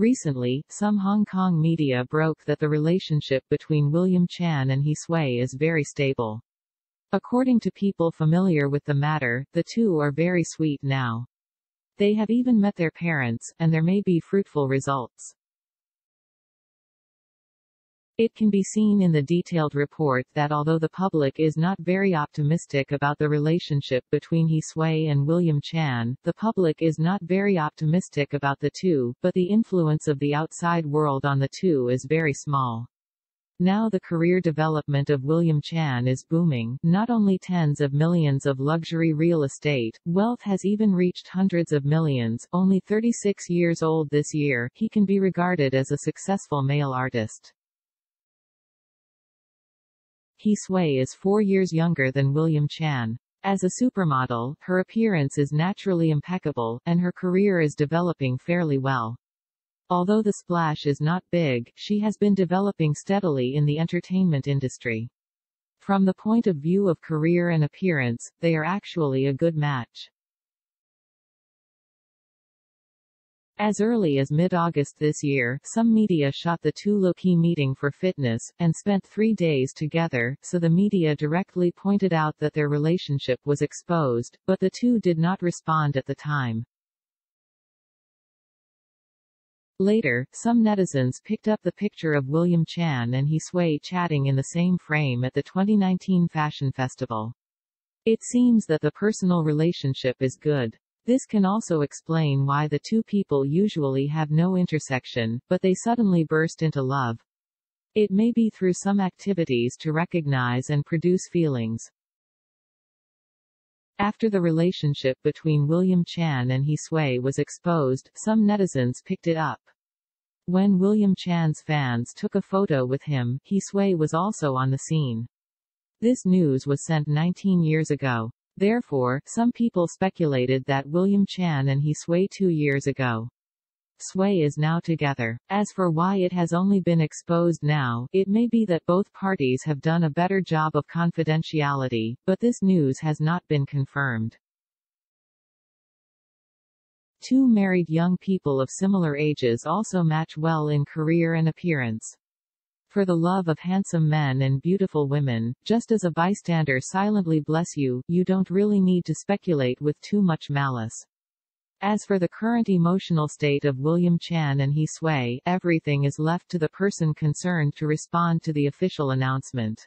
Recently, some Hong Kong media broke that the relationship between William Chan and He Sui is very stable. According to people familiar with the matter, the two are very sweet now. They have even met their parents, and there may be fruitful results. It can be seen in the detailed report that although the public is not very optimistic about the relationship between He Sui and William Chan, the public is not very optimistic about the two, but the influence of the outside world on the two is very small. Now the career development of William Chan is booming, not only tens of millions of luxury real estate, wealth has even reached hundreds of millions, only 36 years old this year, he can be regarded as a successful male artist. He Sui is four years younger than William Chan. As a supermodel, her appearance is naturally impeccable, and her career is developing fairly well. Although the splash is not big, she has been developing steadily in the entertainment industry. From the point of view of career and appearance, they are actually a good match. As early as mid-August this year, some media shot the two low-key meeting for fitness, and spent three days together, so the media directly pointed out that their relationship was exposed, but the two did not respond at the time. Later, some netizens picked up the picture of William Chan and He Sui chatting in the same frame at the 2019 Fashion Festival. It seems that the personal relationship is good. This can also explain why the two people usually have no intersection, but they suddenly burst into love. It may be through some activities to recognize and produce feelings. After the relationship between William Chan and He Sui was exposed, some netizens picked it up. When William Chan's fans took a photo with him, He Sui was also on the scene. This news was sent 19 years ago. Therefore, some people speculated that William Chan and He Sui two years ago Sway is now together. As for why it has only been exposed now, it may be that both parties have done a better job of confidentiality, but this news has not been confirmed. Two married young people of similar ages also match well in career and appearance. For the love of handsome men and beautiful women, just as a bystander silently bless you, you don't really need to speculate with too much malice. As for the current emotional state of William Chan and He Sui, everything is left to the person concerned to respond to the official announcement.